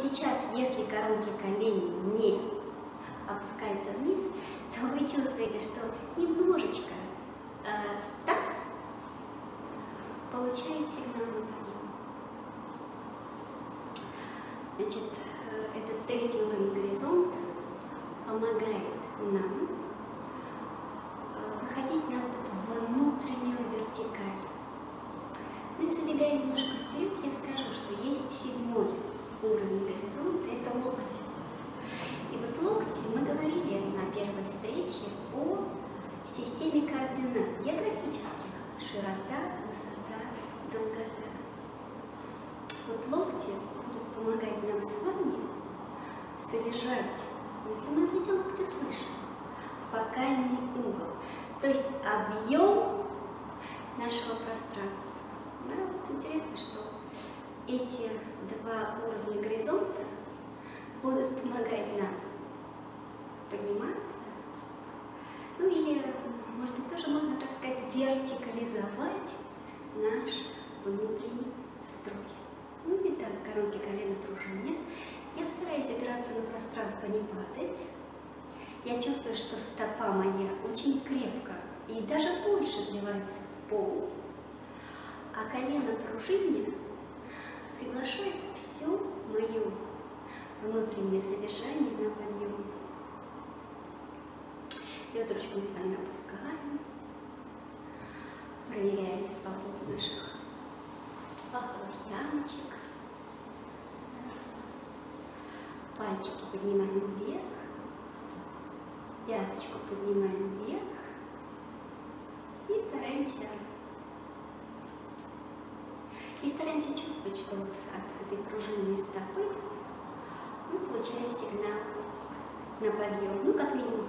сейчас, если коронки коленей не опускаются вниз, то вы чувствуете, что немножечко э, таз получает сигнал на подъем. Значит, э, этот третий уровень горизонта помогает нам э, выходить на вот эту внутреннюю вертикаль. Ну и забегая немножко вперед, я скажу, что есть седьмой уровень горизонта, это локти. И вот локти, мы говорили на первой встрече о системе координат географических, широта, высота, долгота. Вот локти будут помогать нам с вами содержать, если мы эти локти слышим, фокальный угол, то есть объем нашего пространства. Да, вот интересно, что эти два уровня горизонта будут помогать нам подниматься, ну или, вертикализовать наш внутренний строй. Ну и так, коронки колена пружины нет. Я стараюсь опираться на пространство, не падать. Я чувствую, что стопа моя очень крепко и даже больше вливается в пол а колено пружине приглашает все мое внутреннее содержание на подъем. И вот ручку мы с вами опускаем, проверяем свободу наших паховых ямочек. Пальчики поднимаем вверх, пяточку поднимаем вверх и стараемся и стараемся чувствовать, что вот от этой пружинной стопы мы получаем сигнал на подъем. Ну, как минимум